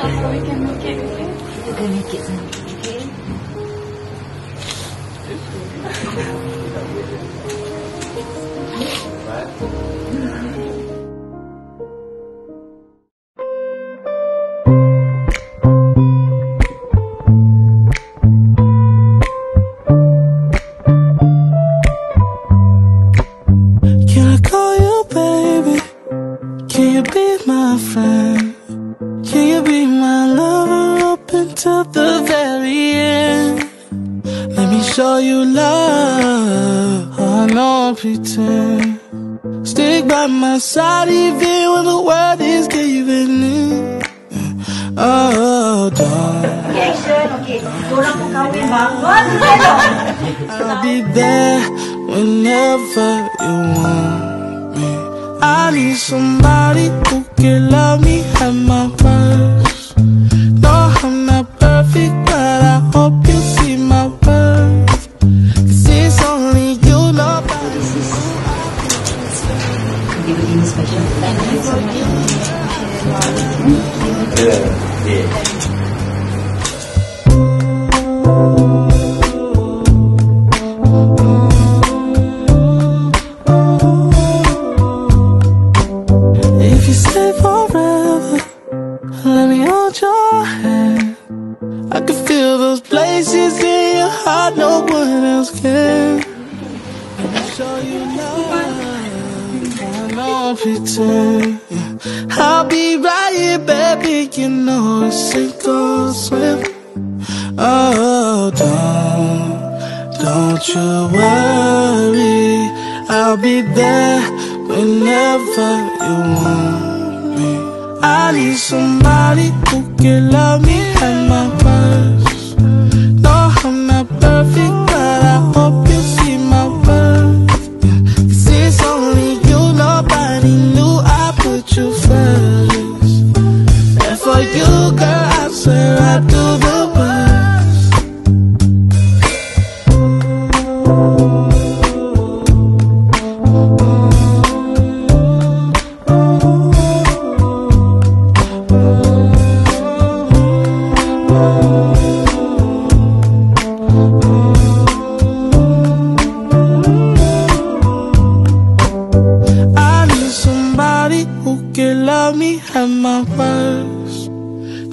Inshallah, we can make it, okay? We can make it sound okay? You be my friend? Can you be my lover up until the very end? Let me show you love. I don't pretend. Stick by my side even when the world is giving in. Oh, darling. I'll be there whenever you want me. I need somebody If you stay forever, let me hold your hand. I can feel those places in your heart no one else can. Don't pretend. I'll be right here, baby. You know it's sink or swim. Oh, don't, don't you worry. I'll be there whenever you want me. I need somebody who can love me at my I the. I need somebody who can love me at my worst.